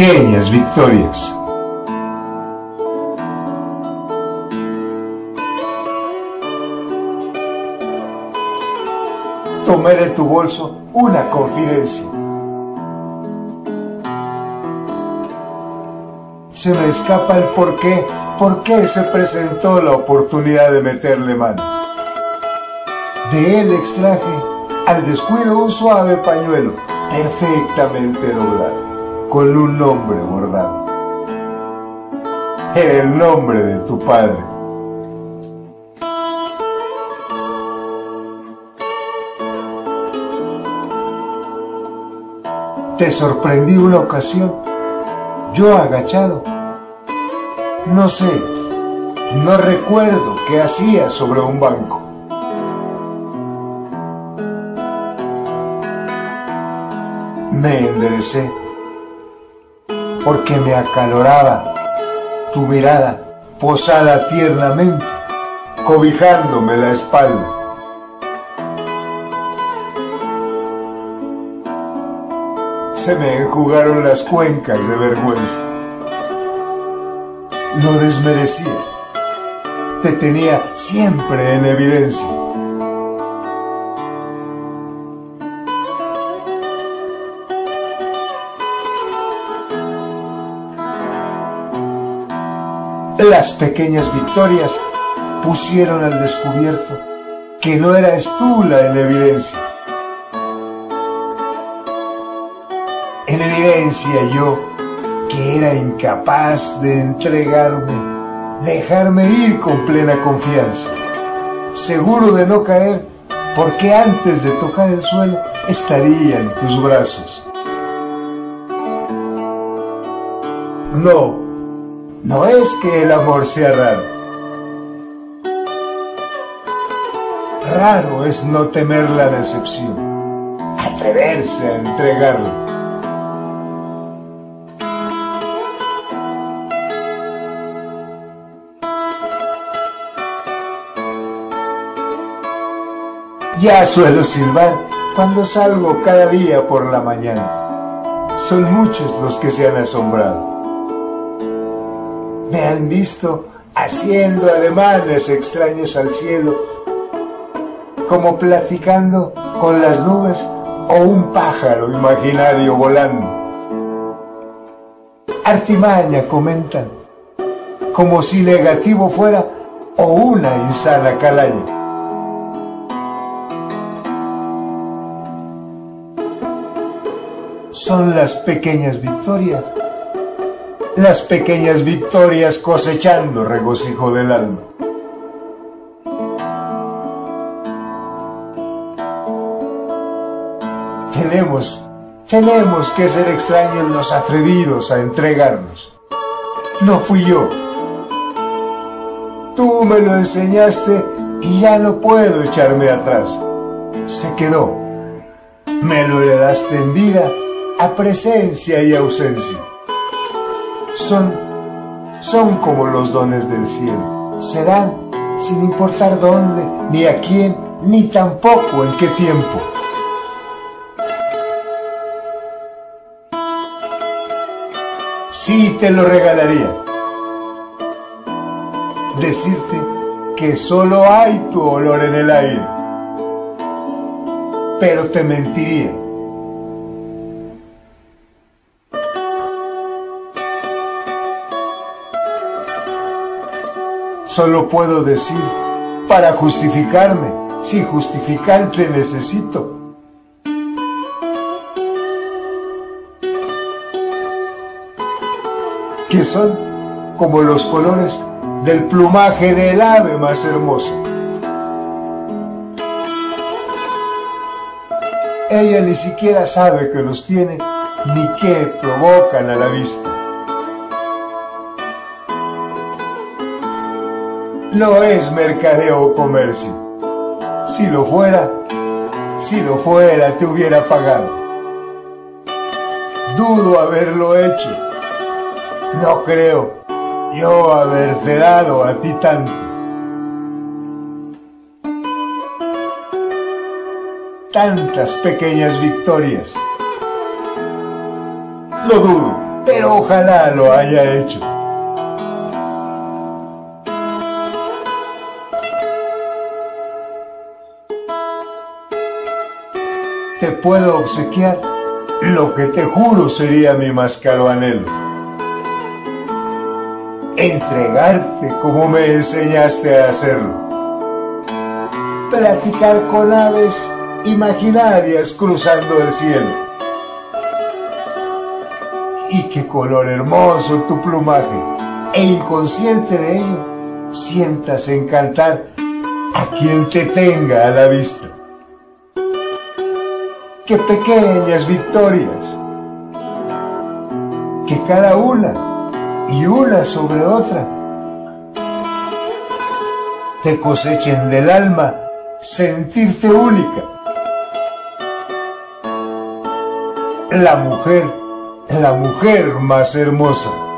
pequeñas victorias. Tomé de tu bolso una confidencia. Se me escapa el por qué, por qué se presentó la oportunidad de meterle mano. De él extraje al descuido un suave pañuelo perfectamente doblado, con un nombre bordado. El nombre de tu padre. Te sorprendí una ocasión, yo agachado. No sé, no recuerdo qué hacía sobre un banco. me enderecé, porque me acaloraba tu mirada posada tiernamente, cobijándome la espalda. Se me enjugaron las cuencas de vergüenza. Lo desmerecía. Te tenía siempre en evidencia. Las pequeñas victorias pusieron al descubierto que no eras tú la en evidencia. En evidencia yo, que era incapaz de entregarme, dejarme ir con plena confianza, seguro de no caer, porque antes de tocar el suelo estaría en tus brazos. No, no es que el amor sea raro. Raro es no temer la decepción, atreverse a entregarlo. Ya suelo silbar cuando salgo cada día por la mañana. Son muchos los que se han asombrado me han visto haciendo ademanes extraños al cielo, como platicando con las nubes o un pájaro imaginario volando. Artimaña comentan, como si negativo fuera o una insana calaña. Son las pequeñas victorias las pequeñas victorias cosechando regocijo del alma. Tenemos, tenemos que ser extraños los atrevidos a entregarnos. No fui yo. Tú me lo enseñaste y ya no puedo echarme atrás. Se quedó. Me lo heredaste en vida, a presencia y ausencia son, son como los dones del cielo. Serán sin importar dónde, ni a quién, ni tampoco en qué tiempo. Sí te lo regalaría. Decirte que solo hay tu olor en el aire. Pero te mentiría Solo puedo decir, para justificarme, si justificante necesito. Que son como los colores del plumaje del ave más hermosa. Ella ni siquiera sabe que los tiene ni qué provocan a la vista. No es mercadeo o comercio. Si lo fuera, si lo fuera, te hubiera pagado. Dudo haberlo hecho. No creo yo haberte dado a ti tanto. Tantas pequeñas victorias. Lo dudo, pero ojalá lo haya hecho. Te puedo obsequiar lo que te juro sería mi más caro anhelo. Entregarte como me enseñaste a hacerlo. Platicar con aves imaginarias cruzando el cielo. Y qué color hermoso tu plumaje. E inconsciente de ello, sientas encantar a quien te tenga a la vista. Qué pequeñas victorias. Que cada una y una sobre otra te cosechen del alma sentirte única la mujer, la mujer más hermosa.